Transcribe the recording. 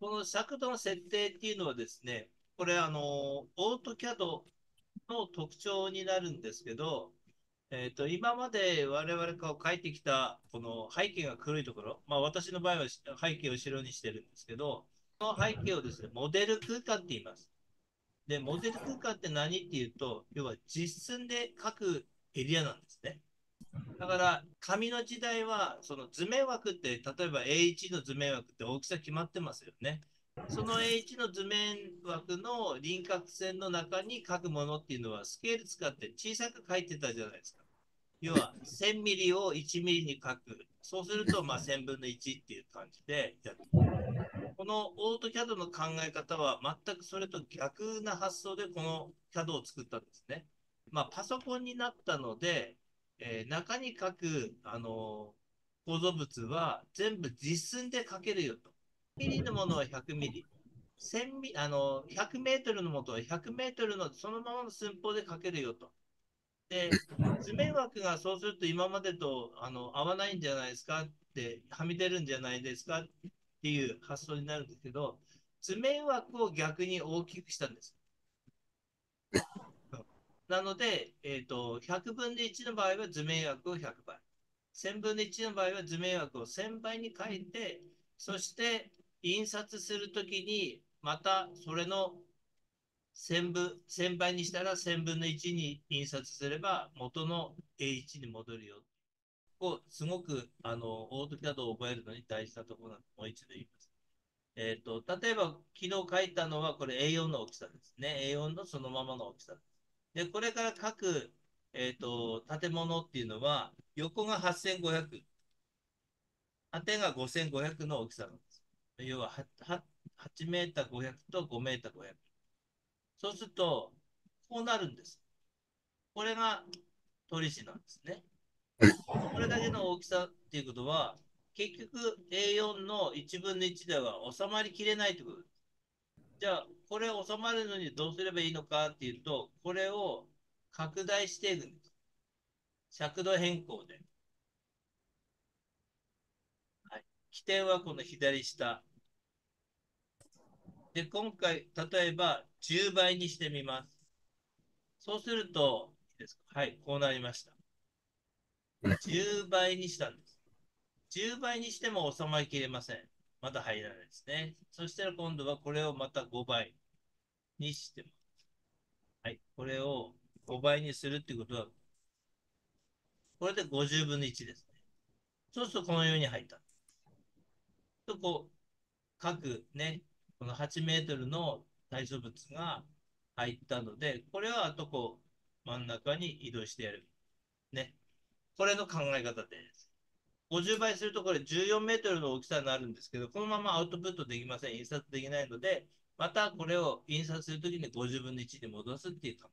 この尺度の設定っていうのはですね、これあの、オートキャドの特徴になるんですけど、えーと、今まで我々が書いてきたこの背景が黒いところ、まあ、私の場合は背景を白にしてるんですけど、この背景をですね、モデル空間って言います。で、モデル空間って何っていうと、要は実寸で書くエリアなんですね。だから、紙の時代は、その図面枠って、例えば A1 の図面枠って大きさ決まってますよね。その A1 の図面枠の輪郭線の中に書くものっていうのは、スケール使って小さく書いてたじゃないですか。要は、1000ミリを1ミリに書く。そうすると、まあ、1000分の1っていう感じでやる。このオートキャドの考え方は、全くそれと逆な発想でこの CAD を作ったんですね。まあ、パソコンになったので、えー、中に書く、あのー、構造物は全部実寸で書けるよと。ミリのものは100ミリ。1000ミあの100メートルのものは100メートルのそのままの寸法で書けるよと。で、図面枠がそうすると今までとあの合わないんじゃないですかって、はみ出るんじゃないですかっていう発想になるんですけど、図面枠を逆に大きくしたんです。なので、えーと、100分の1の場合は図面枠を100倍。1000分の1の場合は図面枠を1000倍に変えて、そして印刷するときに、またそれの1000分、1000倍にしたら1000分の1に印刷すれば元の A1 に戻るよ。こう、すごく、あの、オートキャドを覚えるのに大事なところなので、もう一度言います。えっ、ー、と、例えば、昨日書いたのは、これ A4 の大きさですね。A4 のそのままの大きさです。で、これから書く、え、ー、と、建物っていうのは、横が8500、縦が5500の大きさなんです。要は8、8メーター500と5メーター500。そうすると、こうなるんです。これが取り紙なんですね。これだけの大きさっていうことは、結局 A4 の1分の1では収まりきれないってことです。じゃあ、これ収まるのにどうすればいいのかっていうと、これを拡大していくんです。尺度変更で。はい、起点はこの左下。で、今回、例えば10倍にしてみます。そうすると、はい、こうなりました。10倍にしたんです。10倍にしても収まりきれません。まだ入らないですね。そしたら今度はこれをまた5倍にしてます。はい、これを5倍にするってことは、これで50分の1ですね。そうするとこのように入った。と、こう、各ね、この8メートルの対象物が入ったので、これはあとこう真ん中に移動してやる。ね。これの考え方です。50倍するとこれ14メートルの大きさになるんですけど、このままアウトプットできません。印刷できないので、またこれを印刷するときに50分の1に戻すっていう考